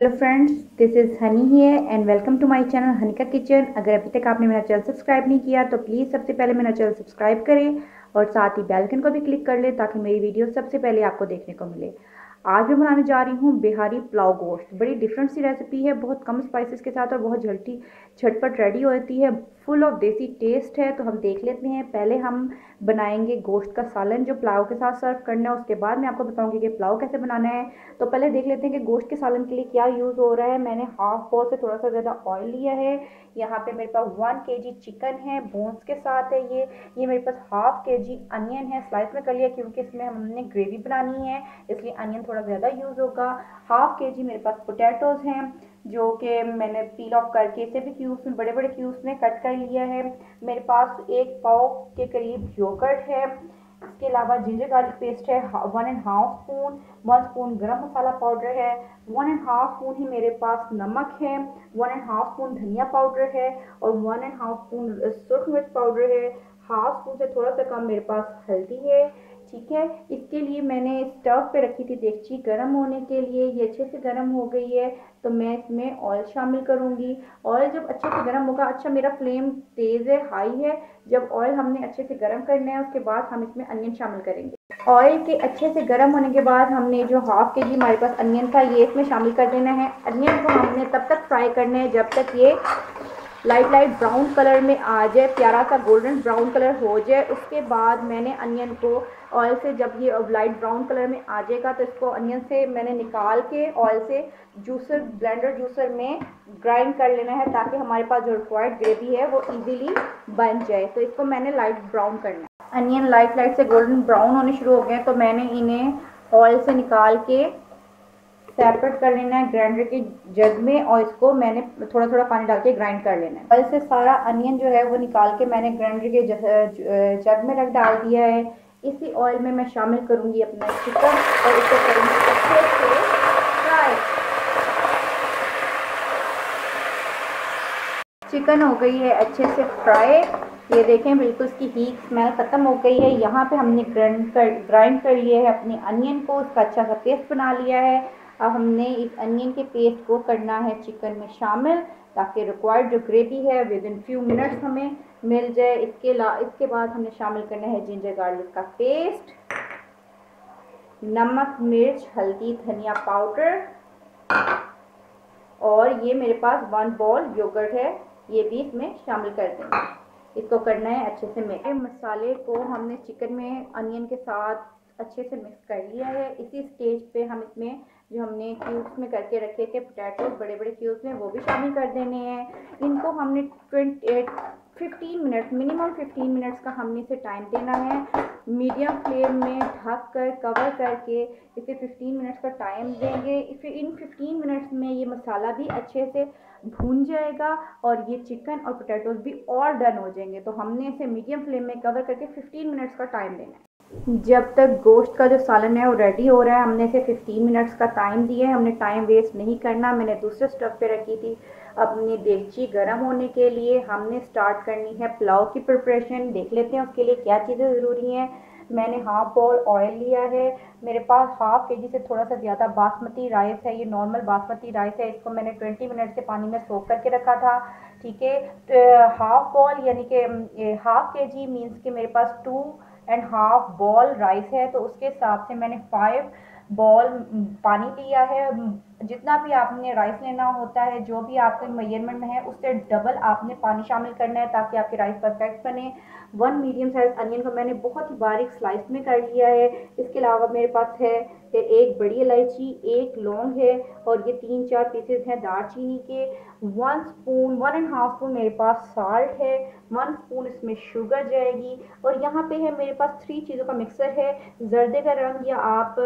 Hello friends this is Honey here and welcome to my channel Honey का kitchen अगर अभी तक आपने मेरा चैनल सब्सक्राइब नहीं किया तो प्लीज़ सबसे पहले मेरा चैनल सब्सक्राइब करें और साथ ही बेल आइकन को भी क्लिक कर लें ताकि मेरी वीडियो सबसे पहले आपको देखने को मिले। आज मैं बनाने जा रही हूँ बिहारी पुलाव गोश्त। बड़ी डिफरेंट सी रेसिपी है, बहुत कम स्पाइसेस के साथ और बहुत झलटी झटपट रेडी होती है। फुल ऑफ़ देसी टेस्ट है तो हम देख लेते हैं। पहले हम बनाएँगे गोश्त का सालन जो पुलाव के साथ सर्व करना है। उसके बाद मैं आपको बताऊँगी कि पुलाव कैसे बनाना है। तो पहले देख लेते हैं कि गोश्त के सालन के लिए क्या यूज़ हो रहा है। मैंने हाफ़ बॉल से थोड़ा सा ज़्यादा ऑयल लिया है। यहाँ पे मेरे पास वन के जी चिकन है बोन्स के साथ है ये। ये मेरे पास हाफ़ के जी अनियन है। स्लाइस में कर लिया क्योंकि इसमें हमने ग्रेवी बनानी है, इसलिए अनियन थोड़ा ज़्यादा यूज़ होगा। हाफ़ के जी मेरे पास पोटैटोज़ हैं, जो कि मैंने पील ऑफ़ करके इसे भी क्यूब्स में बड़े बड़े क्यूब्स में कट कर लिया है। मेरे पास एक पाव के करीब योगर्ट है। इसके अलावा जिंजर गार्लिक पेस्ट है one and half spoon one spoon garam masala powder है। वन एंड हाफ़ स्पून ही मेरे पास नमक है। वन एंड हाफ़ स्पून धनिया पाउडर है और वन एंड हाफ़ स्पून सुरख मिर्च पाउडर है। हाफ़ स्पून से थोड़ा सा कम मेरे पास हल्दी है। ठीक है? इसके लिए मैंने स्टव पे रखी थी देगची गर्म होने के लिए। ये अच्छे से गर्म हो गई है तो मैं इसमें ऑयल शामिल करूँगी। ऑयल जब अच्छे से गर्म होगा अच्छा मेरा फ्लेम तेज़ है हाई है, जब ऑयल हमने अच्छे से गर्म करना है, उसके बाद हम इसमें अनियन शामिल करेंगे। ऑयल के अच्छे से गर्म होने के बाद हमने जो हाफ़ के जी हमारे पास अनियन था, ये इसमें शामिल कर देना है। अनियन को हमने तब तक फ्राई करना है जब तक ये लाइट लाइट ब्राउन कलर में आ जाए, प्यारा सा गोल्डन ब्राउन कलर हो जाए, उसके बाद मैंने अनियन को ऑयल से जब ये लाइट ब्राउन कलर में आ जाएगा तो इसको अनियन से मैंने निकाल के ऑयल से जूसर ब्लेंडर जूसर में ग्राइंड कर लेना है, ताकि हमारे पास जो रिक्वायर्ड ग्रेवी है, वो इजीली बन जाए। तो इसको मैंने लाइट ब्राउन करना है। अनियन लाइट लाइट से गोल्डन ब्राउन होने शुरू हो गए तो मैंने इन्हें ऑयल से निकाल के सेपरेट कर लेना है ग्राइंडर के जग में और इसको मैंने थोड़ा थोड़ा पानी डाल के ग्राइंड कर लेना है। ऑयल से सारा अनियन जो है वो निकाल के मैंने ग्राइंडर के जग में रख डाल दिया है। इसी ऑयल में मैं शामिल करूँगी अपना चिकन और इसको करूँगी अच्छे से फ्राई चिकन हो गई है अच्छे से फ्राई ये देखें बिल्कुल इसकी हीट स्मेल ख़त्म हो गई है। यहाँ पे हमने ग्राइंड कर ग्राइंड कर लिया है अपने अनियन को। उसका अच्छा सा पेस्ट बना लिया है। अब हमने इस अनियन के पेस्ट को करना है चिकन में शामिल, ताकि रिक्वायर्ड जो ग्रेवी है विद इन फ्यू मिनट्स हमें मिल जाए। इसके ला, इसके बाद हमने शामिल करना है जिंजर गार्लिक का पेस्ट नमक, मिर्च, हल्दी, धनिया पाउडर और ये मेरे पास वन बॉल योगर्ट है, ये भी इसमें शामिल कर देंगे। इसको करना है अच्छे से मिक्स मसाले को हमने चिकन में, अनियन के साथ अच्छे से मिक्स कर लिया है। इसी स्टेज पे हम इसमें जो हमने क्यूब्स में करके रखे थे पोटैटो बड़े बड़े क्यूब्स में, वो भी शामिल कर देने हैं। इनको हमने twenty fifteen minutes minimum fifteen minutes का हमने इसे टाइम देना है। मीडियम फ्लेम में ढक कर कवर करके इसे फिफ्टीन मिनट्स का टाइम देंगे। इन फिफ्टीन मिनट्स में ये मसाला भी अच्छे से भून जाएगा और ये चिकन और पोटैटोज़ भी और डन हो जाएँगे। तो हमने इसे मीडियम फ्लेम में कवर करके फिफ्टीन मिनट्स का टाइम देना है। जब तक गोश्त का जो सालन है वो रेडी हो रहा है, हमने इसे 15 मिनट्स का टाइम दिया है, हमने टाइम वेस्ट नहीं करना। मैंने दूसरे स्टव पे रखी थी, अपनी देगची गर्म होने के लिए। हमने स्टार्ट करनी है पुलाव की प्रिपरेशन देख लेते हैं उसके लिए क्या चीज़ें ज़रूरी हैं। मैंने हाफ़ बॉल ऑयल लिया है। मेरे पास हाफ़ के जी से थोड़ा सा ज़्यादा बासमती राइस है। ये नॉर्मल बासमती राइस है। इसको मैंने ट्वेंटी मिनट से पानी में सोख करके रखा था। ठीक है? हाफ़ बॉल यानी कि हाफ़ के जी मीन्स के मेरे पास two and half bowl rice है तो उसके हिसाब से मैंने फाइव बॉल पानी लिया है जितना भी आपने राइस लेना होता है, जो भी आपके मेज़रमेंट में है, उससे डबल आपने पानी शामिल करना है ताकि आपकी राइस परफेक्ट बने। वन मीडियम साइज़ अनियन को मैंने बहुत ही बारीक स्लाइस में कर लिया है। इसके अलावा मेरे पास है एक बड़ी इलायची, एक लौंग है और ये तीन चार पीसेस हैं दालचीनी के। One spoon one and half spoon मेरे पास साल्ट है। वन स्पून इसमें शुगर जाएगी। और यहाँ पे है मेरे पास थ्री चीज़ों का मिक्सर है। जर्दे का रंग या आप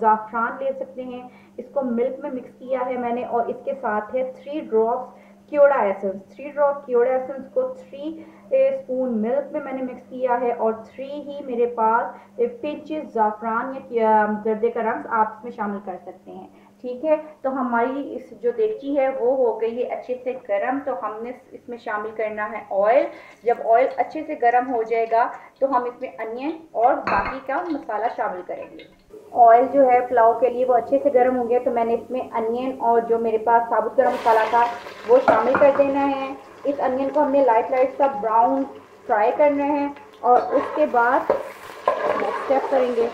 ज़ाफ़रान ले सकते हैं। इसको मिल्क में मिक्स किया है मैंने और इसके साथ है थ्री ड्रॉप्स क्योड़ा एसेंस थ्री ड्रॉप क्योड़ा एसेंस को थ्री स्पून मिल्क में मैंने मिक्स किया है और थ्री ही मेरे पास पिंचेस ज़ाफ़रान या जर्दे का रंग आप इसमें शामिल कर सकते हैं। ठीक है? तो हमारी इस जो देगची है वो हो गई है अच्छे से गर्म तो हमने इसमें शामिल करना है ऑयल जब ऑयल अच्छे से गर्म हो जाएगा तो हम इसमें अनियन और बाकी का मसाला शामिल करेंगे। ऑयल जो है, पुलाव के लिए वो अच्छे से गर्म हो गया तो मैंने इसमें अनियन और जो मेरे पास साबुत गर्म मसाला था, वो शामिल कर देना है। इस अनियन को हमने लाइट लाइट सा ब्राउन फ्राई करना है और उसके बाद स्टेप करेंगे।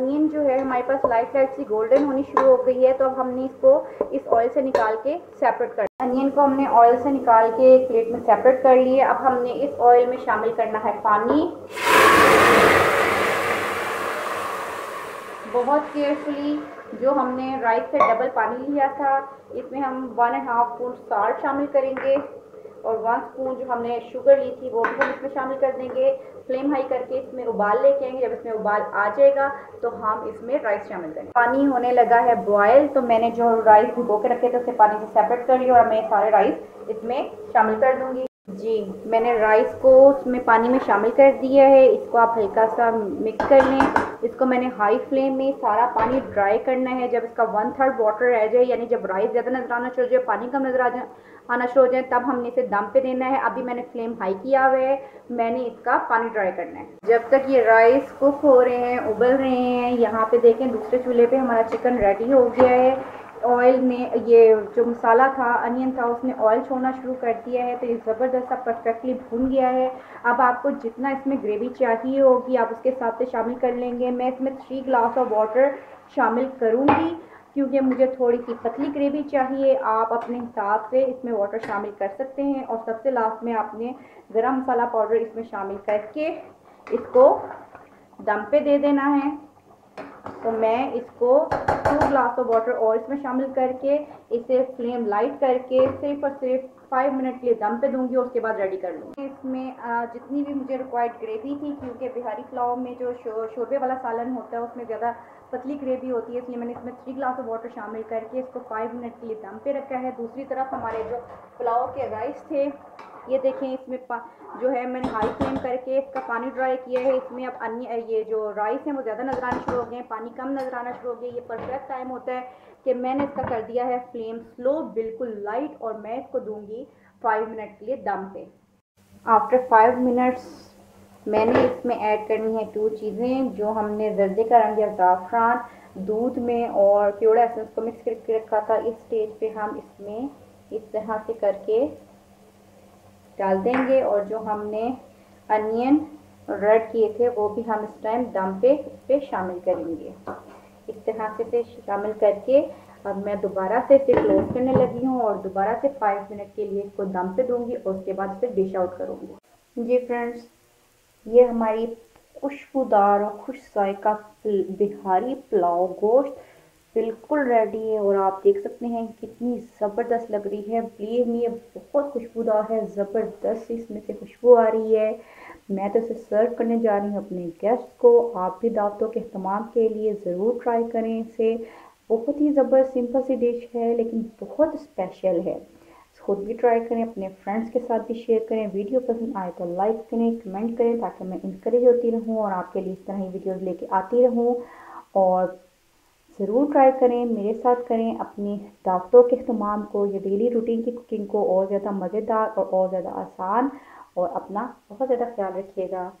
अनियन जो है, हमारे पास लाइट लाइट सी गोल्डन होनी शुरू हो गई है तो अब हमने इसको इस ऑयल से निकाल के सेपरेट कर अनियन को हमने ऑयल से निकाल के प्लेट में सेपरेट कर लिए अब हमने इस ऑयल में शामिल करना है पानी। बहुत केयरफुली जो हमने राइस से डबल पानी लिया था, इसमें हम one and half spoon salt शामिल करेंगे और वन स्पून जो हमने शुगर ली थी, वो भी हम इसमें शामिल कर देंगे। फ्लेम हाई करके इसमें उबाल लेके आएँगे, जब इसमें उबाल आ जाएगा तो हम इसमें राइस शामिल करेंगे। पानी होने लगा है बॉयल तो मैंने जो राइस भिगो के रखे थे, उसे पानी से सेपरेट कर लिया और मैं सारे राइस इसमें शामिल कर दूँगी। जी, मैंने राइस को उसमें पानी में शामिल कर दिया है, इसको आप हल्का सा मिक्स कर लें। इसको मैंने हाई फ्लेम में सारा पानी ड्राई करना है। जब इसका वन थर्ड वाटर रह जाए, यानी जब राइस ज़्यादा नज़र आना शुरू हो जाए, पानी कम नज़र आ जाए आना शुरू हो जाए, तब हमने इसे दम पे देना है। अभी मैंने फ्लेम हाई किया हुआ है। मैंने इसका पानी ड्राई करना है। जब तक ये राइस कुक हो रहे हैं, उबल रहे हैं, यहाँ पे देखें, दूसरे चूल्हे पे हमारा चिकन रेडी हो गया है। ऑयल में ये जो मसाला था अनियन था, उसने ऑयल छोड़ना शुरू कर दिया है तो ये ज़बरदस्त परफेक्टली भून गया है। अब आपको जितना इसमें ग्रेवी चाहिए होगी, आप उसके हिसाब से शामिल कर लेंगे। मैं इसमें थ्री ग्लास ऑफ़ वाटर शामिल करूँगी, क्योंकि मुझे थोड़ी सी पतली ग्रेवी चाहिए। आप अपने हिसाब से इसमें वाटर शामिल कर सकते हैं, और सबसे लास्ट में आपने गरम मसाला पाउडर इसमें शामिल करके इसको दम पे दे देना है। तो मैं इसको टू ग्लास ऑफ़ वाटर और इसमें शामिल करके इसे फ्लेम लाइट करके सिर्फ़ और सिर्फ़ फाइव मिनट के लिए दम पे दूँगी और उसके बाद रेडी कर लूँगी। इसमें जितनी भी मुझे रिक्वायर्ड ग्रेवी थी, क्योंकि बिहारी पुलाव में जो शोरबे वाला सालन होता है, उसमें ज़्यादा पतली ग्रेवी होती है, इसलिए मैंने इसमें थ्री ग्लास ऑफ़ वाटर शामिल करके इसको फाइव मिनट के लिए दम पे रखा है। दूसरी तरफ़ हमारे जो पुलाव के राइस थे ये देखें, इसमें जो है, मैंने हाई फ्लेम करके इसका पानी ड्राई किया है। इसमें अब अन्य ये जो राइस है, वो ज़्यादा नज़र आना शुरू हो गए पानी कम नज़र आना शुरू हो गया ये परफेक्ट टाइम होता है कि मैंने इसका कर दिया है फ्लेम स्लो बिल्कुल लाइट और मैं इसको दूँगी फाइव मिनट के लिए दम पे। आफ्टर फाइव मिनट्स मैंने इसमें ऐड करनी है टू चीज़ें जो हमने जर्दे का रंग या ज़ाफ़रान दूध में और प्योड़ा एसेंस को मिक्स करके रखा था। इस स्टेज पे हम इसमें इस तरह से करके डाल देंगे और जो हमने अनियन रेड किए थे, वो भी हम इस टाइम दम पे इस पर शामिल करेंगे। इस तरह से से शामिल करके अब मैं दोबारा से इसे क्लोज करने लगी हूँ और दोबारा से फाइव मिनट के लिए इसको दम पे दूँगी और उसके बाद इसे डिश आउट करूँगी। जी फ्रेंड्स ये हमारी खुशबूदार और खुश जायका बिहारी पुलाव गोश्त बिल्कुल रेडी है और आप देख सकते हैं कितनी ज़बरदस्त लग रही है। बिलीव मी ये बहुत खुशबूदार है, ज़बरदस्त इसमें से खुशबू आ रही है। मैं तो इसे सर्व करने जा रही हूँ अपने गेस्ट को। आप भी दावतों के अहतमाम के लिए ज़रूर ट्राई करें इसे। बहुत ही ज़बरदस्त सिंपल सी डिश है, लेकिन बहुत स्पेशल है। खुद भी ट्राई करें, अपने फ्रेंड्स के साथ भी शेयर करें। वीडियो पसंद आए तो लाइक करें कमेंट करें ताकि मैं इंकरेज होती रहूँ और आपके लिए इस तरह ही वीडियोज़ लेके आती रहूँ। और ज़रूर ट्राई करें, मेरे साथ करें अपनी दावतों के अहतमाम को, या डेली रूटीन की कुकिंग को और ज़्यादा मज़ेदार और और ज़्यादा आसान और अपना बहुत ज़्यादा ख्याल रखिएगा।